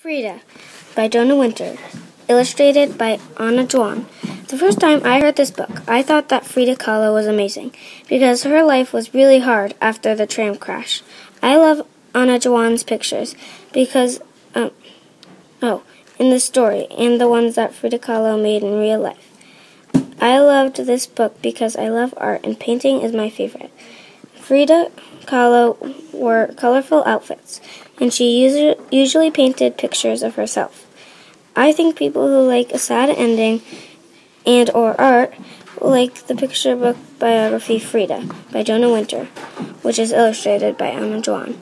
Frida by Jonah Winter, illustrated by Ana Juan. The first time I heard this book, I thought that Frida Kahlo was amazing because her life was really hard after the tram crash. I love Ana Juan's pictures because, um, oh, in the story and the ones that Frida Kahlo made in real life. I loved this book because I love art and painting is my favorite. Frida Kahlo wore colorful outfits, and she usually painted pictures of herself. I think people who like a sad ending and or art like the picture book biography Frida by Jonah Winter, which is illustrated by Ana Juan.